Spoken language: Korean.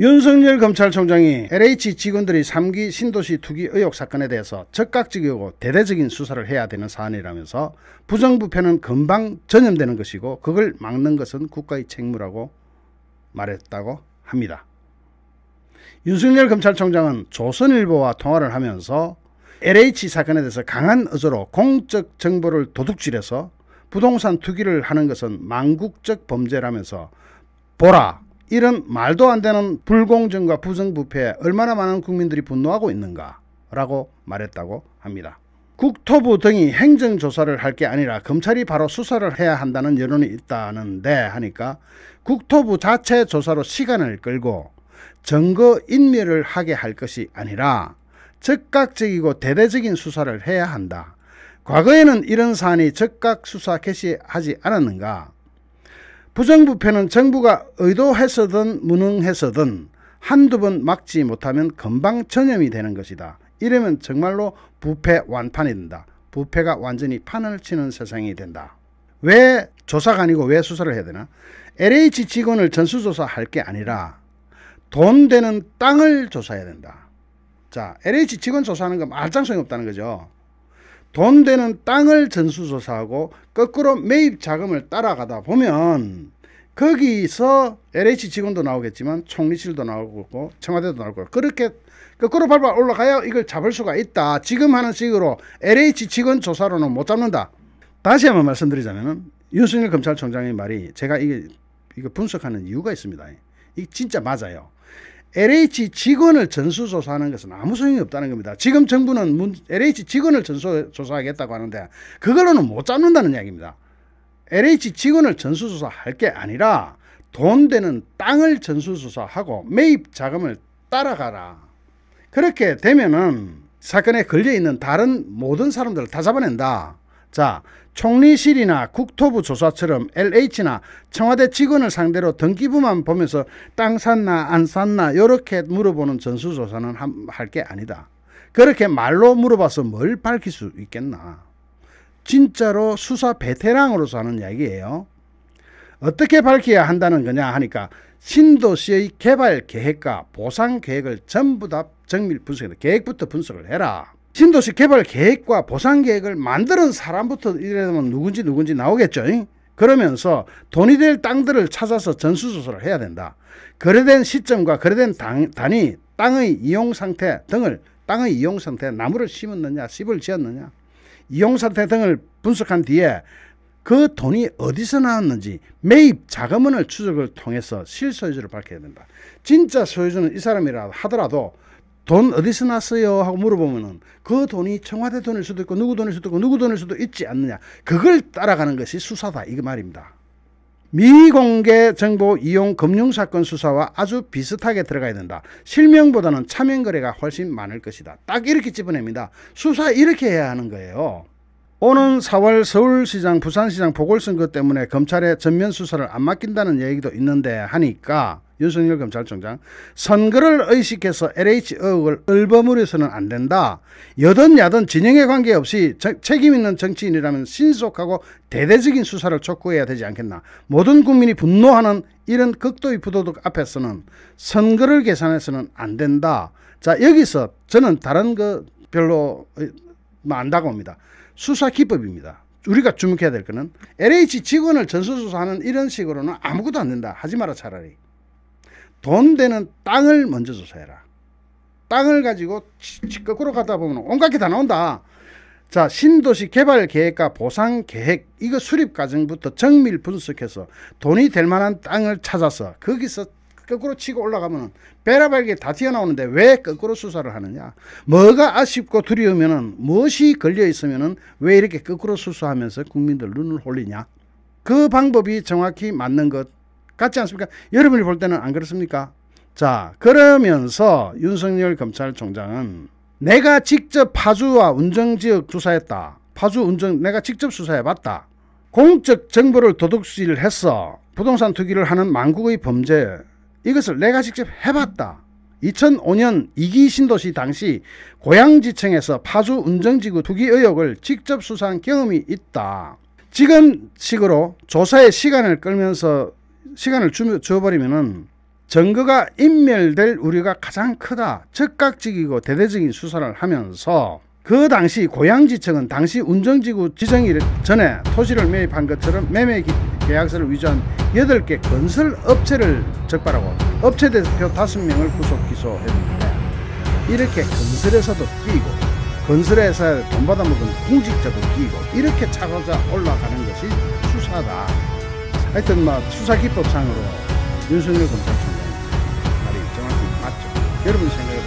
윤석열 검찰총장이 LH 직원들이 3기 신도시 투기 의혹 사건에 대해서 적극적이고 대대적인 수사를 해야 되는 사안이라면서 부정부패는 금방 전염되는 것이고 그걸 막는 것은 국가의 책무라고 말했다고 합니다. 윤석열 검찰총장은 조선일보와 통화를 하면서 LH 사건에 대해서 강한 어조로 공적 정보를 도둑질해서 부동산 투기를 하는 것은 망국적 범죄라면서 보라 이런 말도 안 되는 불공정과 부정부패에 얼마나 많은 국민들이 분노하고 있는가 라고 말했다고 합니다. 국토부 등이 행정조사를 할 게 아니라 검찰이 바로 수사를 해야 한다는 여론이 있다는데 하니까 국토부 자체 조사로 시간을 끌고 증거 인멸을 하게 할 것이 아니라 적극적이고 대대적인 수사를 해야 한다. 과거에는 이런 사안이 적극 수사 개시하지 않았는가? 부정부패는 정부가 의도해서든 무능해서든 한두 번 막지 못하면 금방 전염이 되는 것이다. 이러면 정말로 부패 완판이 된다. 부패가 완전히 판을 치는 세상이 된다. 왜 조사가 아니고 왜 수사를 해야 되나? LH 직원을 전수조사할 게 아니라 돈 되는 땅을 조사해야 된다. 자, LH 직원 조사하는 건 말장성이 없다는 거죠. 돈 되는 땅을 전수조사하고 거꾸로 매입 자금을 따라가다 보면 거기서 LH 직원도 나오겠지만 총리실도 나오고 청와대도 나올 거고 그렇게 거꾸로 밟아 올라가야 이걸 잡을 수가 있다. 지금 하는 식으로 LH 직원 조사로는 못 잡는다. 다시 한번 말씀드리자면 윤석열 검찰총장의 말이 제가 이게 이거 분석하는 이유가 있습니다. 이게 진짜 맞아요. LH 직원을 전수조사하는 것은 아무 소용이 없다는 겁니다. 지금 정부는 문, LH 직원을 전수조사하겠다고 하는데 그걸로는 못 잡는다는 이야기입니다. LH 직원을 전수조사할 게 아니라 돈 되는 땅을 전수조사하고 매입 자금을 따라가라. 그렇게 되면은 사건에 걸려 있는 다른 모든 사람들을 다 잡아낸다. 자, 총리실이나 국토부 조사처럼 LH나 청와대 직원을 상대로 등기부만 보면서 땅 샀나 안 샀나 이렇게 물어보는 전수조사는 할 게 아니다. 그렇게 말로 물어봐서 뭘 밝힐 수 있겠나. 진짜로 수사 베테랑으로서 하는 이야기예요. 어떻게 밝혀야 한다는 거냐 하니까 신도시의 개발 계획과 보상 계획을 전부 다 정밀 분석해라. 계획부터 분석을 해라. 신도시 개발 계획과 보상 계획을 만드는 사람부터 이래면 누군지 누군지 나오겠죠. 그러면서 돈이 될 땅들을 찾아서 전수조사를 해야 된다. 거래된 시점과 거래된 당, 단위, 땅의 이용 상태 등을 땅의 이용 상태, 나무를 심었느냐, 씹을 지었느냐, 이용 상태 등을 분석한 뒤에 그 돈이 어디서 나왔는지 매입 자금원을 추적을 통해서 실소유주를 밝혀야 된다. 진짜 소유주는 이 사람이라 하더라도 돈 어디서 났어요? 하고 물어보면은 그 돈이 청와대 돈일 수도 있고 누구 돈일 수도 있고 누구 돈일 수도 있지 않느냐. 그걸 따라가는 것이 수사다. 이거 말입니다. 미공개 정보 이용 금융 사건 수사와 아주 비슷하게 들어가야 된다. 실명보다는 차명 거래가 훨씬 많을 것이다. 딱 이렇게 집어냅니다. 수사 이렇게 해야 하는 거예요. 오는 4월 서울시장, 부산시장 보궐선거 때문에 검찰에 전면 수사를 안 맡긴다는 얘기도 있는데 하니까 윤석열 검찰총장 선거를 의식해서 LH 의혹을 얼버무려서는 안 된다. 여든 야든 진영에 관계없이 저, 책임 있는 정치인이라면 신속하고 대대적인 수사를 촉구해야 되지 않겠나. 모든 국민이 분노하는 이런 극도의 부도덕 앞에서는 선거를 계산해서는 안 된다. 자 여기서 저는 다른 거 별로 뭐 안다고 봅니다. 수사 기법입니다. 우리가 주목해야 될 거는 LH 직원을 전수조사하는 이런 식으로는 아무것도 안 된다. 하지 마라 차라리. 돈 되는 땅을 먼저 조사해라. 땅을 가지고 거꾸로 가다 보면 온갖 게 다 나온다. 자, 신도시 개발 계획과 보상 계획, 이거 수립 과정부터 정밀 분석해서 돈이 될 만한 땅을 찾아서 거기서 거꾸로 치고 올라가면 베라발게 다 튀어나오는데 왜 거꾸로 수사를 하느냐? 뭐가 아쉽고 두려우면은 무엇이 걸려 있으면은 왜 이렇게 거꾸로 수사하면서 국민들 눈을 홀리냐? 그 방법이 정확히 맞는 것 같지 않습니까? 여러분이 볼 때는 안 그렇습니까? 자, 그러면서 윤석열 검찰총장은 내가 직접 파주와 운정지역 수사했다. 파주 운정 내가 직접 수사해봤다. 공적 정보를 도둑질했어. 부동산 투기를 하는 만국의 범죄. 이것을 내가 직접 해봤다. 2005년 이기 신도시 당시 고양지청에서 파주 운정지구 투기 의혹을 직접 수사한 경험이 있다. 지금 식으로 조사의 시간을 끌면서 시간을 주, 줘버리면은 증거가 인멸될 우려가 가장 크다. 즉각적이고 대대적인 수사를 하면서 그 당시 고양지청은 당시 운정지구 지정일 전에 토지를 매입한 것처럼 매매 기- 계약서를 위조한 8개 건설 업체를 적발하고 업체 대표 5명을 구속 기소했는데 이렇게 건설에서도 끼고 건설회사에 돈 받아먹은 공직자도 끼고 이렇게 차고자 올라가는 것이 수사다. 하여튼 뭐 수사 기법상으로 윤석열 검찰총장 말이 정확히 맞죠. 여러분 생각에